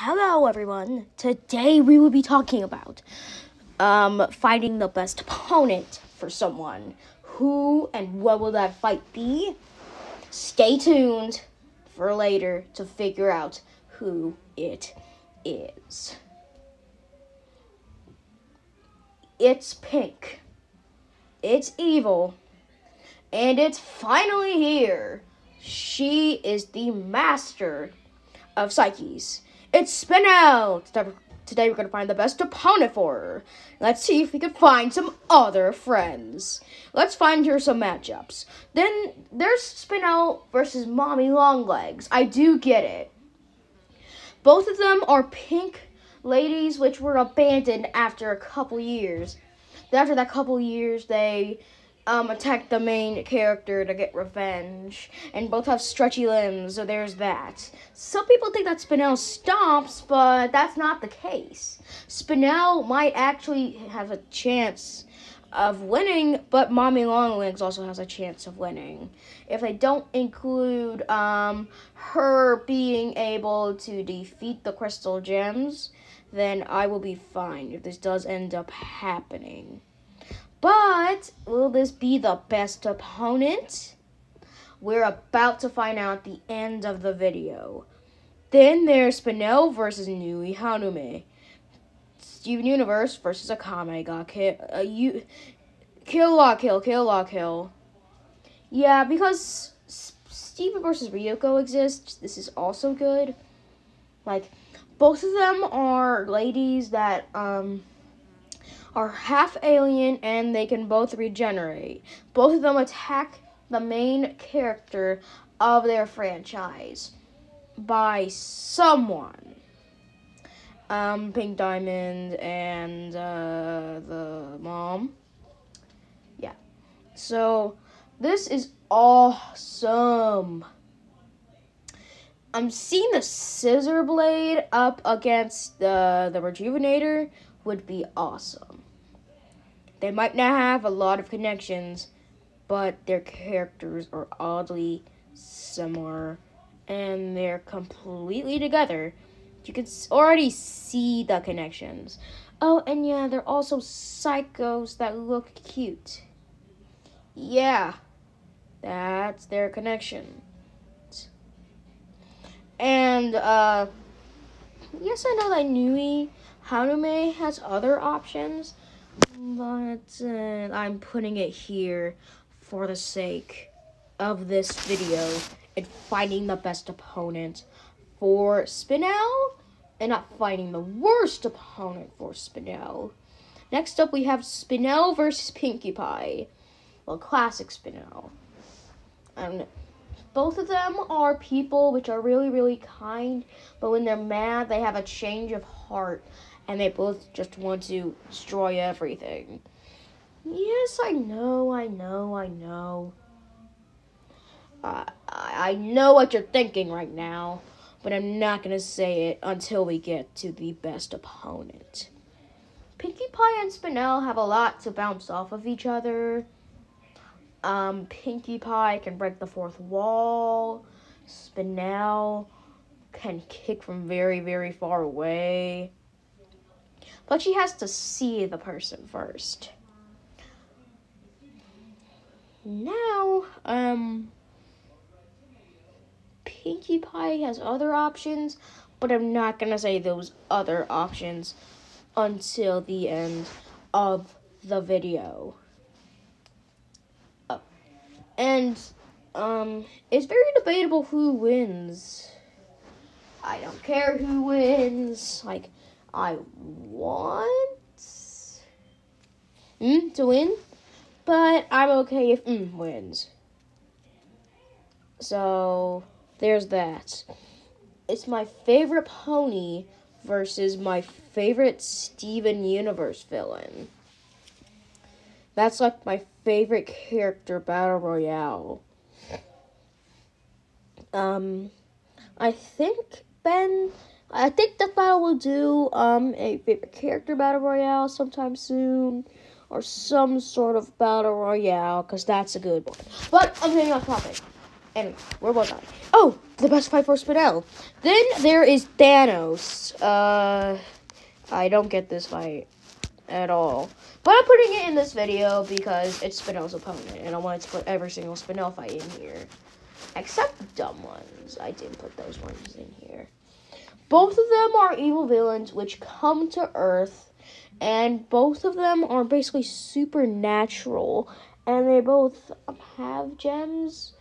Hello, everyone. Today we will be talking about um, finding the best opponent for someone. Who and what will that fight be? Stay tuned for later to figure out who it is. It's pink. It's evil. And it's finally here. She is the master of Psyches. It's Spinel! Today we're to find the best opponent for her. Let's see if we can find some other friends. Let's find her some matchups. Then there's Spinel versus Mommy Longlegs. I do get it. Both of them are pink ladies which were abandoned after a couple years. After that couple years, they um, attack the main character to get revenge, and both have stretchy limbs, so there's that. Some people think that Spinel stops, but that's not the case. Spinel might actually have a chance of winning, but Mommy Longlegs also has a chance of winning. If they don't include um, her being able to defeat the crystal gems, then I will be fine if this does end up happening. But will this be the best opponent? We're about to find out at the end of the video. Then there's Spinel versus Nui Harime. Steven Universe versus Akame ga kill, uh, you, kill la kill, kill la kill. Yeah, because Steven versus Ryuko exists, this is also good. Like, both of them are ladies that, um, are half alien and they can both regenerate. Both of them attack the main character of their franchise by someone. Um, Pink Diamond and uh, the mom. Yeah. So, this is awesome. I'm seeing the scissor blade up against the the rejuvenator would be awesome. They might not have a lot of connections, but their characters are oddly similar and they're completely together. You can already see the connections. Oh, and yeah, they're also psychos that look cute. Yeah, that's their connection. And, uh, yes, I know that Nui Harime has other options but uh, I'm putting it here for the sake of this video and finding the best opponent for Spinel and not finding the worst opponent for Spinel. Next up, we have Spinel versus Pinkie Pie. Well, classic Spinel. And both of them are people which are really, really kind, but when they're mad, they have a change of heart and they both just want to destroy everything. Yes, I know, I know, I know. Uh, I know what you're thinking right now, but I'm not gonna say it until we get to the best opponent. Pinkie Pie and Spinel have a lot to bounce off of each other. Um, Pinkie Pie can break the fourth wall. Spinel can kick from very, very far away. But she has to see the person first. Now, um, Pinkie Pie has other options, but I'm not gonna say those other options until the end of the video. Uh, and, um, it's very debatable who wins. I don't care who wins. Like, I want mm, to win, but I'm okay if mm wins. So there's that. It's my favorite pony versus my favorite Steven Universe villain. That's like my favorite character battle royale. Um, I think Ben I think that battle will do um, a favorite character battle royale sometime soon, or some sort of battle royale, because that's a good one. But I'm getting off topic. Anyway, where was I? Oh, the best fight for Spinel. Then there is Thanos. Uh, I don't get this fight at all. But I'm putting it in this video because it's Spinel's opponent, and I wanted to put every single Spinel fight in here. Except the dumb ones. I didn't put those ones in here. Both of them are evil villains which come to Earth, and both of them are basically supernatural, and they both have gems.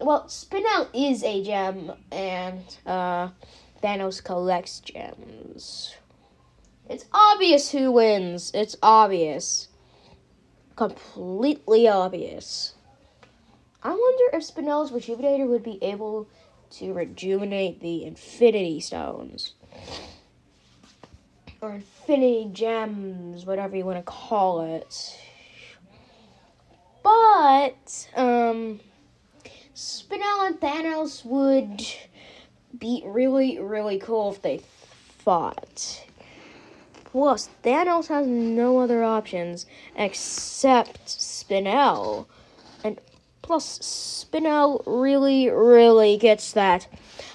Well, Spinel is a gem, and uh, Thanos collects gems. It's obvious who wins. It's obvious. Completely obvious. I wonder if Spinel's Rejuvenator would be able to rejuvenate the Infinity Stones. Or Infinity Gems, whatever you want to call it. But, um, Spinel and Thanos would be really, really cool if they fought. Plus, Thanos has no other options except Spinel. Plus, Spinel really, really gets that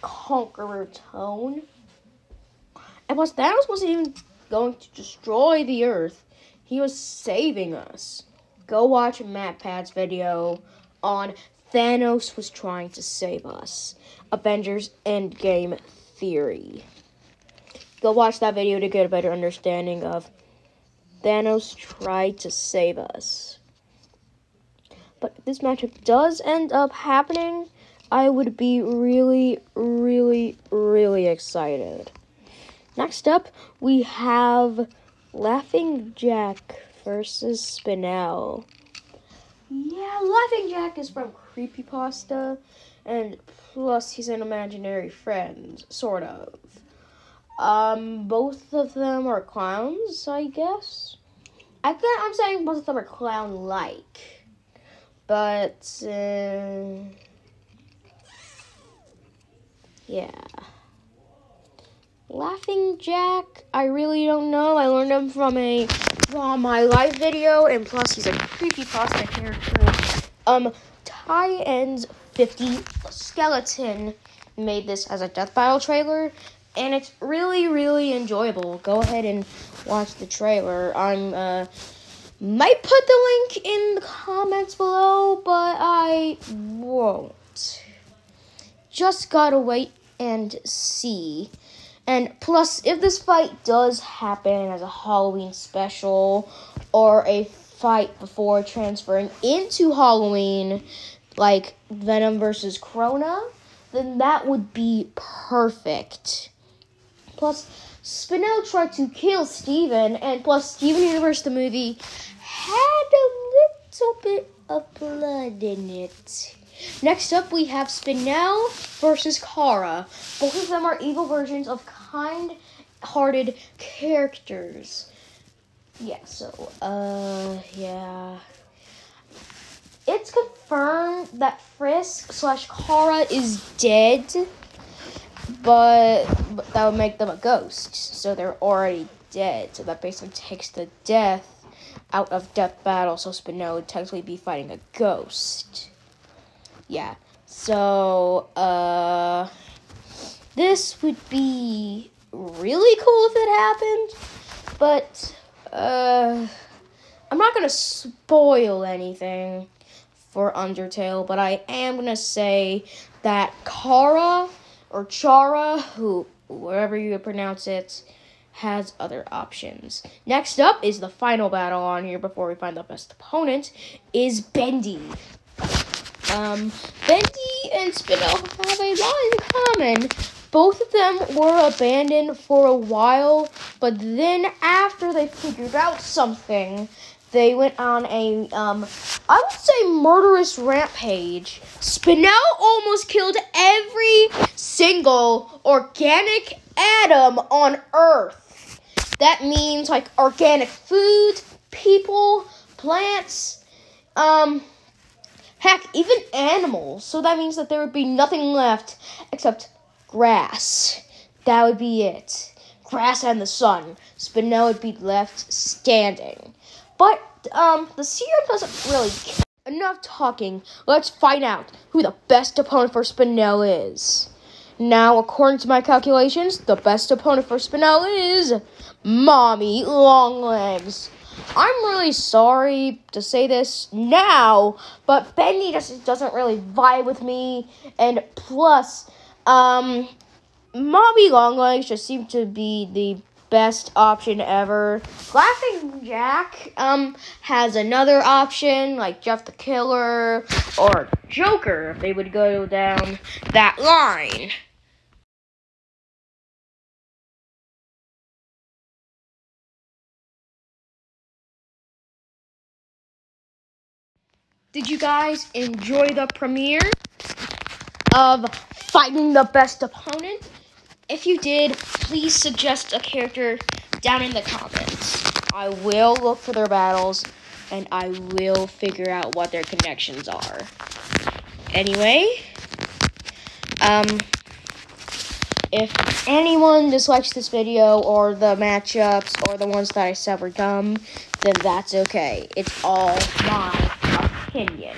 conqueror tone. And plus, Thanos wasn't even going to destroy the Earth. He was saving us. Go watch MatPat's video on Thanos was trying to save us. Avengers Endgame Theory. Go watch that video to get a better understanding of Thanos tried to save us. But if this matchup does end up happening, I would be really, really, really excited. Next up, we have Laughing Jack versus Spinel. Yeah, Laughing Jack is from Creepypasta, and plus he's an imaginary friend, sort of. Um, both of them are clowns, I guess. I think I'm saying both of them are clown-like, but uh, yeah. Laughing Jack, I really don't know. I learned him from a Draw My Life video, and plus he's a creepy pasta character. Um, Ty Ends 50 Skeleton made this as a death battle trailer, and it's really really enjoyable go ahead and watch the trailer i'm uh might put the link in the comments below but i won't. Just gotta wait and see. And plus if this fight does happen as a halloween special or a fight before transferring into halloween like venom versus Crona then that would be perfect. Plus, Spinel tried to kill Steven, and plus, Steven Universe, the movie, had a little bit of blood in it. Next up, we have Spinel versus Kara. Both of them are evil versions of kind hearted characters. Yeah, so, uh, yeah. It's confirmed that Frisk slash Kara is dead but, but that would make them a ghost. So they're already dead. So that basically takes the death out of Death Battle. So Spinel would technically be fighting a ghost. Yeah. So, uh, this would be really cool if it happened. But, uh, I'm not to spoil anything for Undertale, but I am to say that Kara or Chara, who wherever you pronounce it, has other options. Next up is the final battle on here before we find the best opponent is Bendy. Um, Bendy and Spinel have a lot in common. Both of them were abandoned for a while, but then after they figured out something, they went on a, um, I would say murderous rampage. Spinel almost killed every single organic atom on Earth. That means like organic food, people, plants, um, heck, even animals. So that means that there would be nothing left except grass. That would be it. Grass and the sun. Spinel would be left standing. But um, the seer doesn't really care. Enough talking. Let's find out who the best opponent for Spinel is. Now, according to my calculations, the best opponent for Spinel is Mommy Longlegs. I'm really sorry to say this now, but Bendy just doesn't really vibe with me. And plus, um, Mommy Longlegs just seemed to be the best option ever. Laughing Jack um has another option like Jeff the Killer or Joker if they would go down that line. Did you guys enjoy the premiere of Fighting the Best Opponent? If you did, please suggest a character down in the comments. I will look for their battles and I will figure out what their connections are. Anyway, um, if anyone dislikes this video or the matchups or the ones that I said were dumb, then that's okay. It's all my opinion.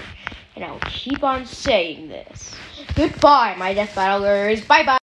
And I'll keep on saying this. Goodbye, my death battlers. Bye bye.